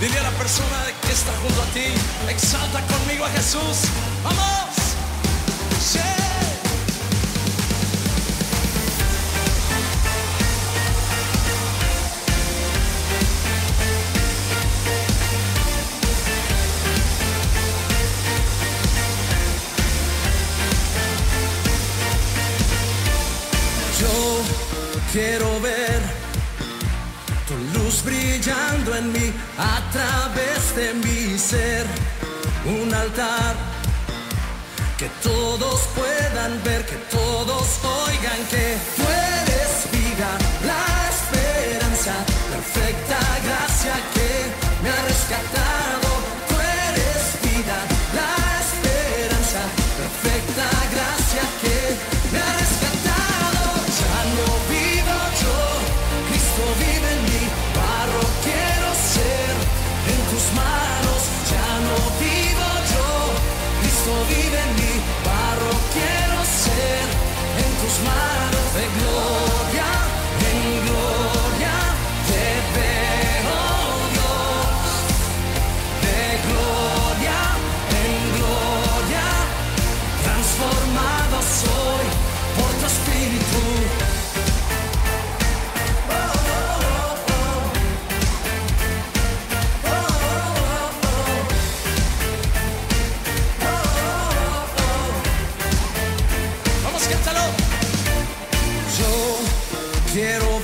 Dile a la persona que está junto a ti, exalta conmigo a Jesús. ¡Vamos! Yo quiero en mí a través de mi ser. Un altar que todos puedan ver, que todos oigan que tú eres vida, la esperanza, perfecta financiero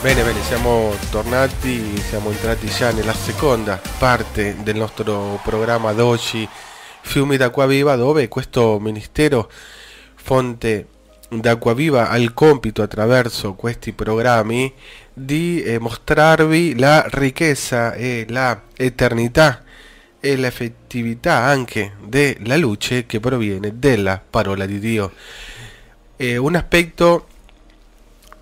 Bene, bene, siamo tornati, siamo entrati già nella seconda parte del nostro programma d'oggi Fiumi d'acqua viva dove questo ministero Fonte d'acqua viva ha il compito attraverso questi programmi di eh, mostrarvi la ricchezza e la eternità e l'effettività anche della luce che proviene dalla parola di Dio. Eh, un aspetto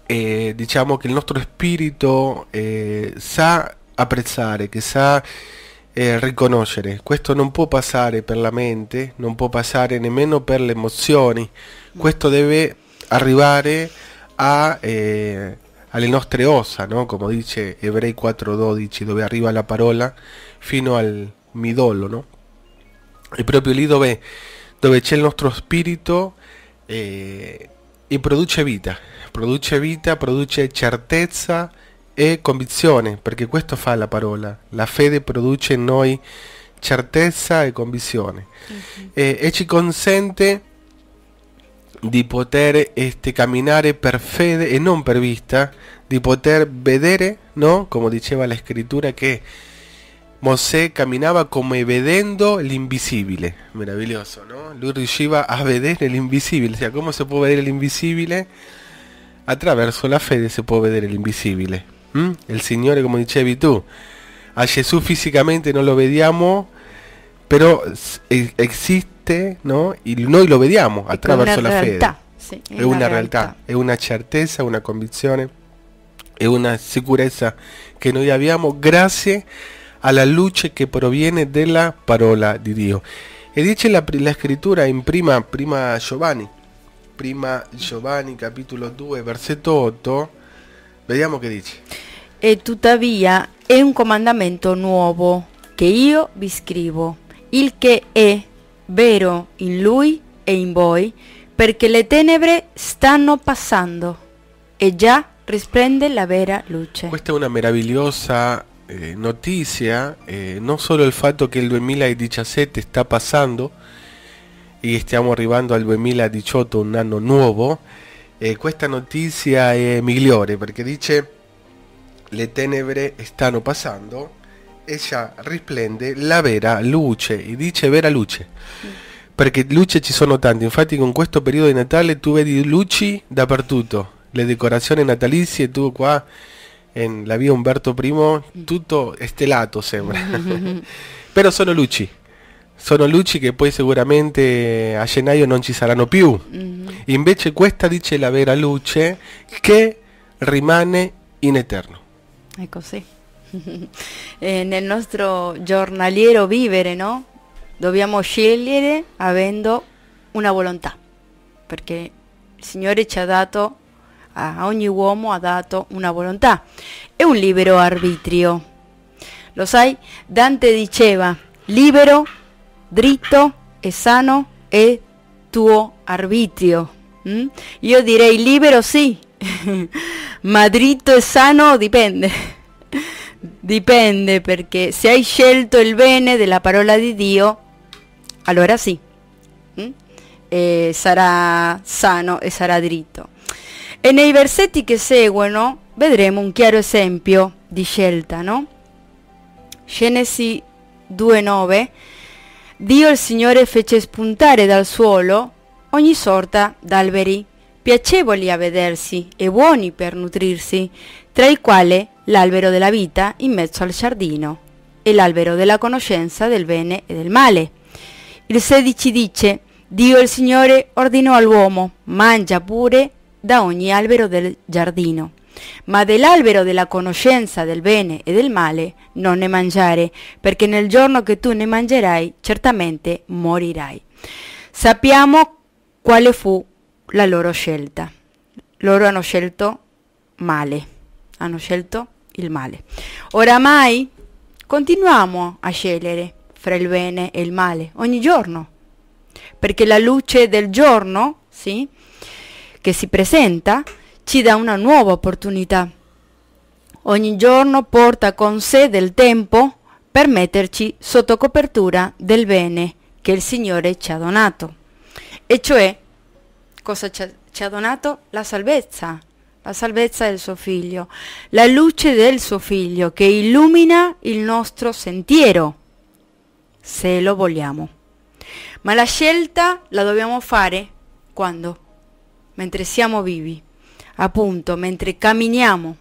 eh, diciamo che il nostro spirito eh, sa apprezzare, che sa eh, riconoscere. Questo non può passare per la mente, non può passare nemmeno per le emozioni. Questo deve arrivare a, eh, alle nostre ossa, no? come dice Ebrei 4.12, dove arriva la parola fino al midollo. No? è proprio lì dove, dove c'è il nostro spirito eh, e produce vita, produce vita, produce certezza e convinzione, perché questo fa la parola. La fede produce in noi certezza e convinzione uh-huh. e, e, ci consente di poter este, camminare per fede e non per vista, di poter vedere, no? come diceva la scrittura, che Mosè camminava come vedendo l'invisibile, meraviglioso, no? Lui riusciva a vedere l'invisibile, cioè come si può vedere l'invisibile? Attraverso la fede si può vedere l'invisibile. Mm? Il Signore, come dicevi tu, a Gesù fisicamente non lo vediamo, però esiste, no? Il, noi lo vediamo attraverso la realtà, fede. Sì, è, una, una realtà, realtà, è una certezza, una convinzione, è una sicurezza che noi abbiamo grazie alla luce che proviene dalla parola di Dio. E dice la, la scrittura in prima, prima Giovanni, prima Giovanni capitolo 2 versetto 8, vediamo che dice. E tuttavia è un comandamento nuovo che io vi scrivo, il che è vero in lui e in voi, perché le tenebre stanno passando e già risplende la vera luce. Questa è una meravigliosa eh, notizia, eh, non solo il fatto che il 2017 sta passando e stiamo arrivando al 2018, un anno nuovo, eh, questa notizia è migliore perché dice le tenebre stanno passando e già risplende la vera luce e dice vera luce perché luce ci sono tante infatti con questo periodo di Natale tu vedi luci dappertutto le decorazioni natalizie tu qua in La via Umberto I tutto stellato sembra però sono luci sono luci che poi sicuramente a gennaio non ci saranno più invece questa dice la vera luce che rimane in eterno. È così eh, nel nostro giornaliero vivere no? dobbiamo scegliere avendo una volontà perché il Signore ci ha dato a ogni uomo ha dato una volontà e un libero arbitrio. Lo sai? Dante diceva, libero, dritto e sano è tuo arbitrio. Mm? Io direi libero sì, ma dritto e sano dipende. dipende perché se hai scelto il bene della parola di Dio, allora sì, mm? e sarà sano e sarà dritto. E nei versetti che seguono vedremo un chiaro esempio di scelta, no? Genesi 2.9 Dio il Signore fece spuntare dal suolo ogni sorta d'alberi, piacevoli a vedersi e buoni per nutrirsi, tra i quali l'albero della vita in mezzo al giardino e l'albero della conoscenza del bene e del male. Il 16 dice, Dio il Signore ordinò all'uomo, mangia pure da ogni albero del giardino. Ma dell'albero della conoscenza del bene e del male non ne mangiare, perché nel giorno che tu ne mangerai certamente morirai. Sappiamo quale fu la loro scelta. Loro hanno scelto male, hanno scelto il male. Oramai continuiamo a scegliere fra il bene e il male ogni giorno, perché la luce del giorno, sì, che si presenta ci dà una nuova opportunità. Ogni giorno porta con sé del tempo per metterci sotto copertura del bene che il Signore ci ha donato. E cioè, cosa ci ha, ci ha donato? La salvezza, la salvezza del suo figlio, la luce del suo figlio che illumina il nostro sentiero, se lo vogliamo. Ma la scelta la dobbiamo fare quando? Mentre siamo vivi, appunto, mentre camminiamo,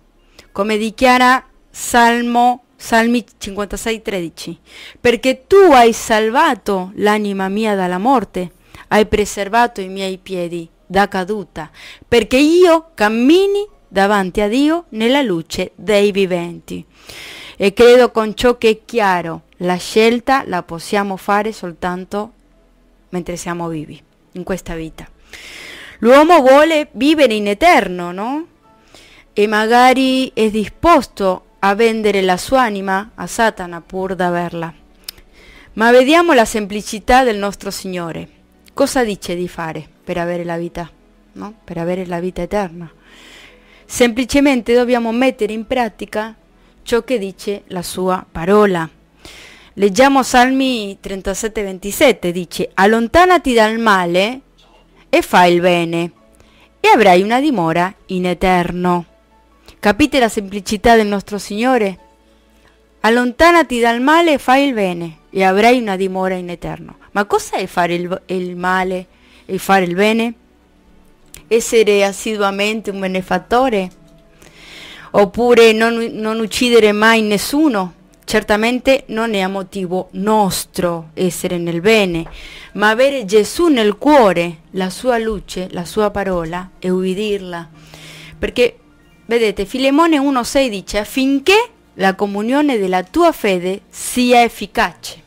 come dichiara Salmo Salmi 56:13, perché tu hai salvato l'anima mia dalla morte, hai preservato i miei piedi da caduta, perché io cammini davanti a Dio nella luce dei viventi. E credo con ciò che è chiaro, la scelta la possiamo fare soltanto mentre siamo vivi, in questa vita. L'uomo vuole vivere in eterno, no? E magari è disposto a vendere la sua anima a Satana pur da averla. Ma vediamo la semplicità del nostro Signore. Cosa dice di fare per avere la vita? No? Per avere la vita eterna. Semplicemente dobbiamo mettere in pratica ciò che dice la sua parola. Leggiamo Salmi 37-27, dice, allontanati dal male e fai il bene, e avrai una dimora in eterno. Capite la semplicità del nostro Signore? Allontanati dal male e fai il bene, e avrai una dimora in eterno. Ma cosa è fare il, il male e fare il bene? Essere assiduamente un benefattore? Oppure non, non uccidere mai nessuno? Certamente non è a motivo nostro essere nel bene, ma avere Gesù nel cuore, la sua luce, la sua parola e ubbidirla. Perché, vedete, Filemone 1,6 dice affinché la comunione della tua fede sia efficace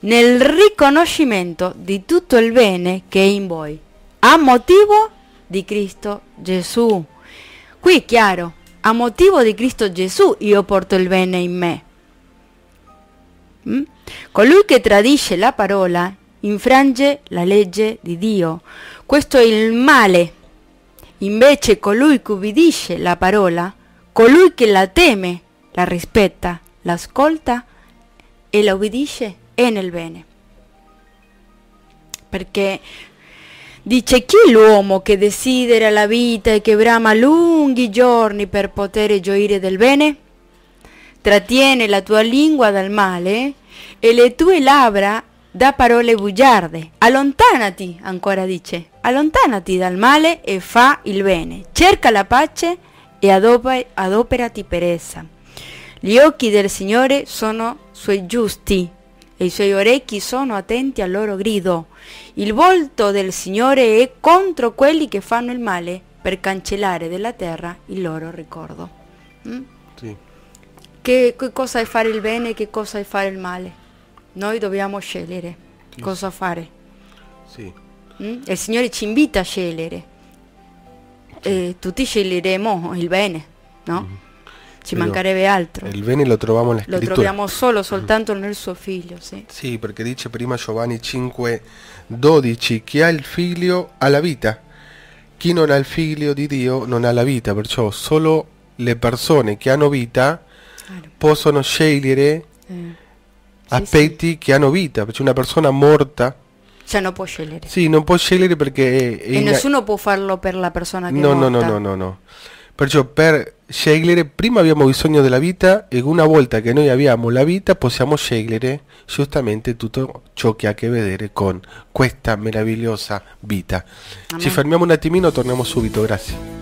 nel riconoscimento di tutto il bene che è in voi, a motivo di Cristo Gesù. Qui è chiaro, a motivo di Cristo Gesù io porto il bene in me. Colui che tradisce la parola infrange la legge di Dio. Questo è il male. Invece colui che ubbidisce la parola, colui che la teme, la rispetta, l'ascolta e la ubbidisce è nel bene. Perché dice chi è l'uomo che desidera la vita e che brama lunghi giorni per poter gioire del bene? Trattiene la tua lingua dal male e le tue labbra da parole bugiarde. Allontanati, ancora dice, allontanati dal male e fa il bene. Cerca la pace e adoperati per essa. Gli occhi del Signore sono suoi giusti e i suoi orecchi sono attenti al loro grido. Il volto del Signore è contro quelli che fanno il male per cancellare dalla terra il loro ricordo. Mm? Sì. Che, che, cosa è fare il bene e che cosa è fare il male? Noi dobbiamo scegliere sì. cosa fare. Sì. Mm? Il Signore ci invita a scegliere. Sì. E tutti sceglieremo il bene, no? Mm. Ci Però mancherebbe altro. Il bene lo troviamo nella scrittura. Lo troviamo solo, soltanto nel suo figlio, sì. Sì, perché dice prima Giovanni 5, 12, chi ha il figlio ha la vita. Chi non ha il figlio di Dio non ha la vita, perciò solo le persone che hanno vita claro. possono scegliere eh. aspetti sì, sì. che hanno vita, perché una persona morta cioè non può scegliere. Sì, non può scegliere perché... E nessuno può farlo per la persona che no, è morta. No, no, no, no, no. Perciò per scegliere, prima abbiamo bisogno della vita e una volta che noi abbiamo la vita possiamo scegliere giustamente tutto ciò che ha a che vedere con questa meravigliosa vita. Amen. Ci fermiamo un attimino, torniamo subito, grazie.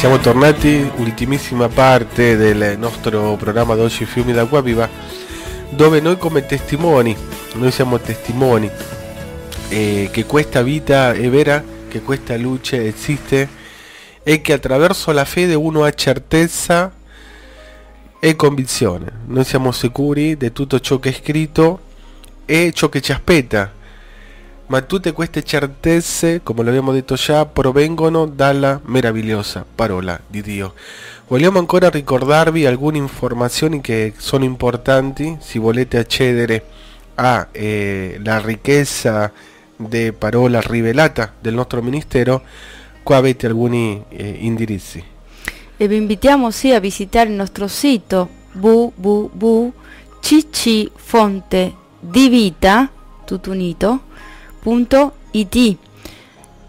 Siamo tornati, ultimissima parte del nostro programma d'oggi Fiumi d'acqua viva, dove noi come testimoni, noi siamo testimoni eh, che questa vita è vera, che questa luce esiste e che attraverso la fede uno ha certezza e convinzione. Noi siamo sicuri di tutto ciò che è scritto e ciò che ci aspetta. Ma tutte queste certezze, come l'abbiamo detto già, provengono dalla meravigliosa parola di Dio. Vogliamo ancora ricordarvi alcune informazioni che sono importanti se volete accedere alla ricchezza di parola rivelata del nostro ministero. Qua avete alcuni eh, indirizzi. E vi invitiamo sì a visitare il nostro sito www.ccfontedivita, tutto unito, www.it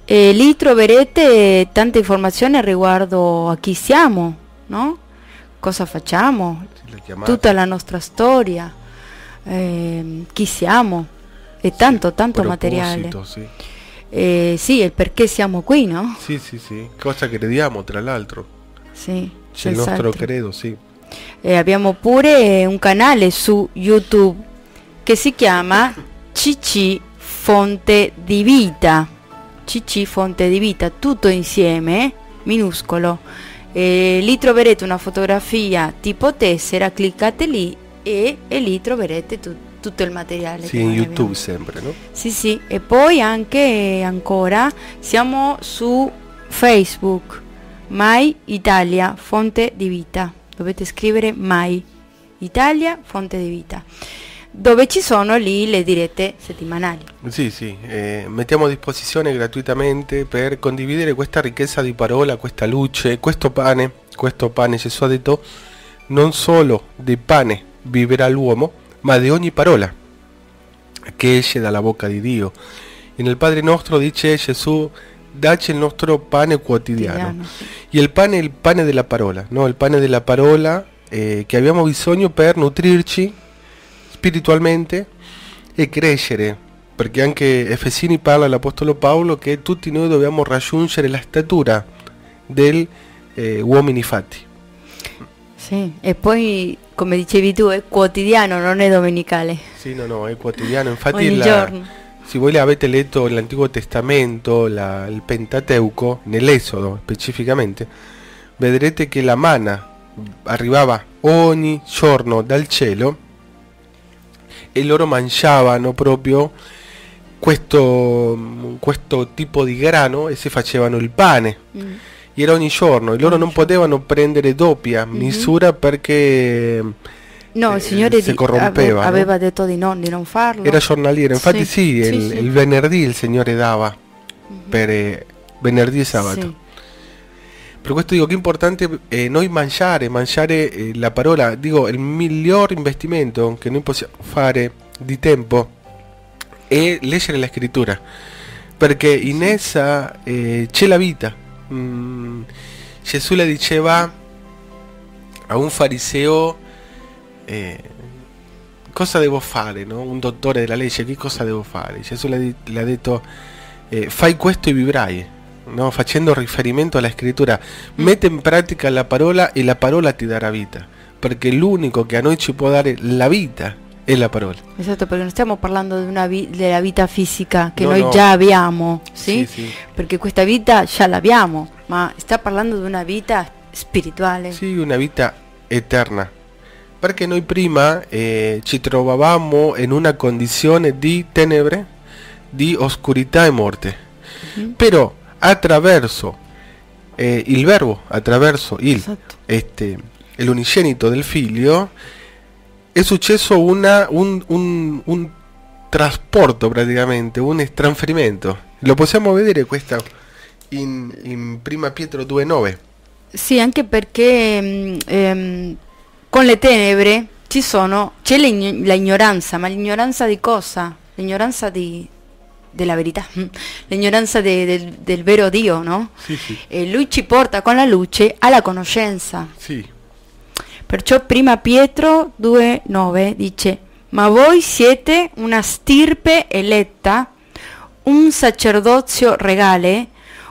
e lì troverete tante informazioni riguardo a chi siamo, no? Cosa facciamo, tutta la nostra storia, ehm, chi siamo e tanto, tanto materiale. Sì. Eh, sì, il perché siamo qui, no? sì, sì, sì. Cosa crediamo, tra l'altro. Sì, C'è il nostro senz'altro. credo, sì. E abbiamo pure un canale su YouTube che si chiama CC Fonte di Vita. CC Fonte di Vita, tutto insieme, minuscolo. E lì troverete una fotografia tipo tessera, cliccate lì e, e lì troverete tu- tutto il materiale. Sì, in YouTube abbiamo. sempre, no? Sì, sì, e poi anche ancora siamo su Facebook, Mai Italia Fonte di Vita. Dovete scrivere Mai Italia Fonte di Vita, dove ci sono lì le dirette settimanali. Sì, sì, eh, mettiamo a disposizione gratuitamente per condividere questa ricchezza di parola, questa luce, questo pane, questo pane Gesù ha detto, non solo di pane vivrà l'uomo, ma di ogni parola che esce dalla bocca di Dio. E nel Padre nostro dice Gesù, dacci il nostro pane quotidiano. Quotidiano, sì. E il pane è il pane della parola, no? il pane della parola eh, che abbiamo bisogno per nutrirci spiritualmente e crescere, perché anche Efesini parla l'Apostolo Paolo che tutti noi dobbiamo raggiungere la statura degli eh, uomini fatti. Sì, e poi come dicevi tu è quotidiano, non è domenicale. Sì, no, no, è quotidiano. Infatti la- giorno. se voi avete letto l'Antico Testamento, la- il Pentateuco, nell'Esodo specificamente, vedrete che la manna arrivava ogni giorno dal cielo e loro mangiavano proprio questo, questo tipo di grano e si facevano il pane. Mm. Era ogni giorno, loro non potevano prendere doppia misura perché No, eh, il Signore si di- corrompeva, no? detto di no, di non farlo. era giornaliero. Infatti Sì, sì, sì, il, sì. il venerdì il Signore dava per eh, venerdì e sabato. Per questo dico che è importante eh, noi mangiare, mangiare eh, la parola, dico il miglior investimento che noi possiamo fare di tempo è leggere la scrittura, perché in essa eh, c'è la vita. Mm, Gesù le diceva a un fariseo, eh, cosa devo fare, no? un dottore della legge, che cosa devo fare? Gesù le ha detto, eh, fai questo e vivrai, no? facendo riferimento alla scrittura, mette in pratica la parola e la parola ti darà vita, perché l'unico che a noi ci può dare la vita è la parola. Esatto, perché non stiamo parlando una vi- della vita fisica che No, noi no. già abbiamo, sì? Sì, sì. Perché questa vita già l'abbiamo, ma sta parlando di una vita spirituale. Sì, una vita eterna. Perché noi prima eh, ci trovavamo in una condizione di tenebre, di oscurità e morte. Però attraverso eh, il verbo, attraverso il, este, l'unigenito del figlio, è successo una, un, un, un trasporto praticamente, un trasferimento. Lo possiamo vedere questa in, in prima Pietro 2.9. Sì, anche perché mm, ehm, con le tenebre ci sono, c'è l'igno- l'ignoranza, ma l'ignoranza di cosa? L'ignoranza di, della verità, l'ignoranza de- del, del vero Dio, no? Sì, sì. E lui ci porta con la luce alla conoscenza. Sì, Perciò prima Pietro 2,9 dice, ma voi siete una stirpe eletta, un sacerdozio regale,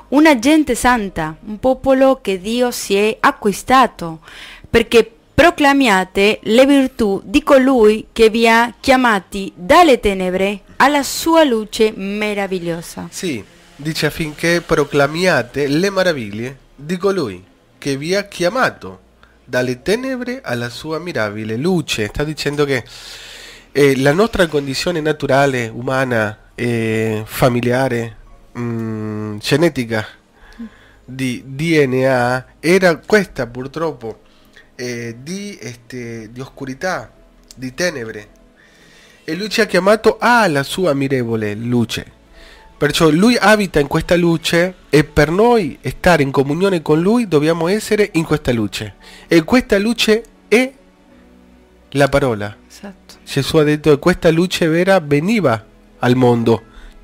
una gente santa, un popolo che Dio si è acquistato, perché proclamiate le virtù di colui che vi ha chiamati dalle tenebre alla sua luce meravigliosa. sì, dice affinché proclamiate le meraviglie di colui che vi ha chiamato dalle tenebre alla sua mirabile luce. Sta dicendo che eh, la nostra condizione naturale, umana, eh, familiare, mm, genetica, di DNA era questa purtroppo eh, di, este, di oscurità, di tenebre. E lui ci ha chiamato alla sua ammirevole luce. Perciò lui abita in questa luce e per noi stare in comunione con lui dobbiamo essere in questa luce. E questa luce è la parola. Esatto. Gesù ha detto che questa luce vera veniva al mondo.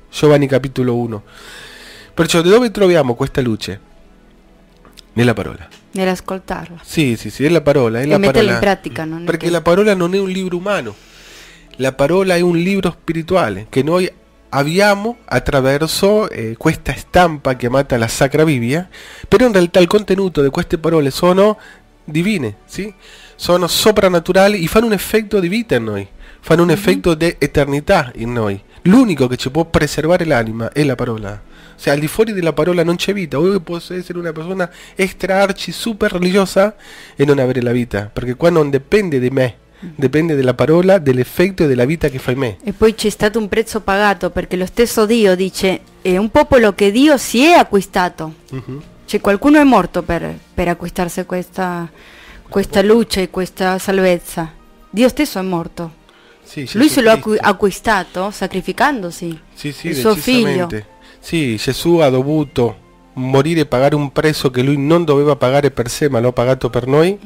Giovanni capitolo 1. Perciò dove troviamo questa luce? Nella parola. Nell'ascoltarla. Sì, sì, sì, è la parola. È E la metterla in parola. pratica, non è Perché che- la parola non è un libro umano. La parola è un libro spirituale che noi abbiamo attraverso eh, questa stampa chiamata la Sacra Bibbia, però in realtà il contenuto di queste parole sono divine, sì? sono soprannaturali e fanno un effetto di vita in noi, fanno un effetto di eternità in noi. L'unico che ci può preservare l'anima è la parola. O sea, al di fuori della parola non c'è vita. Io posso essere una persona extra archi super religiosa e non avere la vita, perché qua non dipende di me, dipende della parola, dell'effetto e della vita che fa in me. E poi c'è stato un prezzo pagato perché lo stesso Dio dice è un popolo che Dio si è acquistato. Mhm. Cioè qualcuno è morto per, per acquistarsi questa, questa luce, questa salvezza. Dio stesso è morto. Sì, Lui se lo ha acquistato sacrificandosi. Sì, sì, il suo figlio. Sì, Gesù ha dovuto morire e pagare un prezzo che lui non doveva pagare per sé, ma l'ha pagato per noi.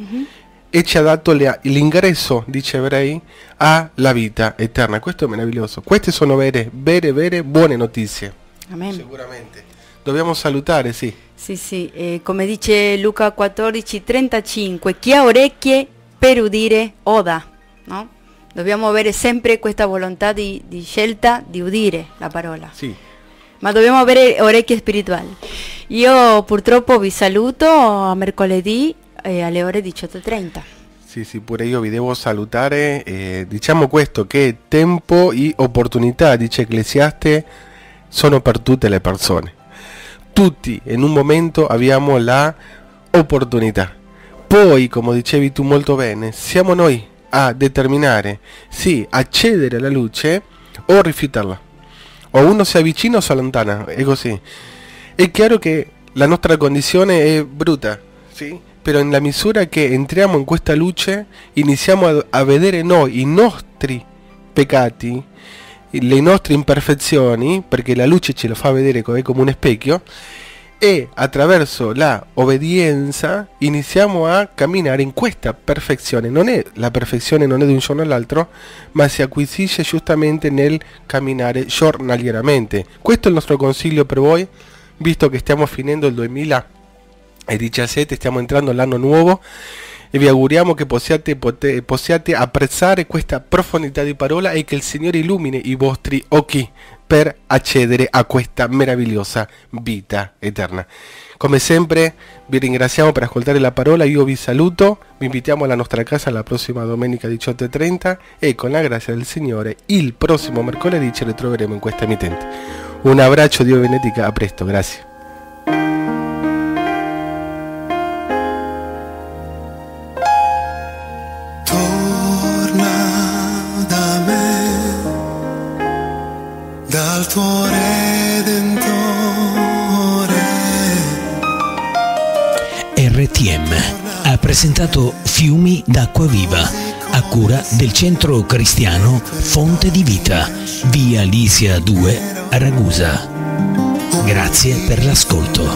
E ci ha dato l'ingresso, dice Ebrei, alla vita eterna. Questo è meraviglioso. Queste sono vere, vere, vere, buone notizie. Amen. Sicuramente. Dobbiamo salutare, sì. Sì, sì, eh, come dice Luca 14, 35, chi ha orecchie per udire oda, no? Dobbiamo avere sempre questa volontà di, di scelta di udire la parola, Sì. Ma dobbiamo avere orecchie spirituali. Io purtroppo vi saluto a mercoledì eh, alle ore 18.30. Sì, sì, pure io vi devo salutare. eh, diciamo questo, che tempo e opportunità, dice Ecclesiaste, sono per tutte le persone. Tutti in un momento abbiamo la opportunità. Poi, come dicevi tu molto bene, siamo noi a determinare se accedere alla luce o rifiutarla. O uno si avvicina o si allontana, è così. È chiaro che la nostra condizione è brutta, sì? Però nella misura che entriamo in questa luce, iniziamo a, a vedere noi i nostri peccati, le nostre imperfezioni, perché la luce ce lo fa vedere come un specchio, e attraverso la obbedienza iniziamo a camminare in questa perfezione. Non è la perfezione non è di un giorno all'altro, ma si acquisisce giustamente nel camminare giornalieramente. Questo è il nostro consiglio per voi, visto che stiamo finendo il 2017, stiamo entrando all'anno nuovo. e vi auguriamo che possiate, possiate apprezzare questa profondità di parola e che il Signore illumini i vostri occhi per accedere a questa meravigliosa vita eterna. Come sempre vi ringraziamo per ascoltare la parola, io vi saluto, vi invitiamo alla nostra casa la prossima domenica 18.30 e con la grazia del Signore il prossimo mercoledì ci ritroveremo in questa emittente. Un abbraccio, Dio benedica, a presto, grazie. RTM ha presentato Fiumi d'acqua viva a cura del centro cristiano Fonte di Vita, via Lisia 2 a Ragusa. Grazie per l'ascolto.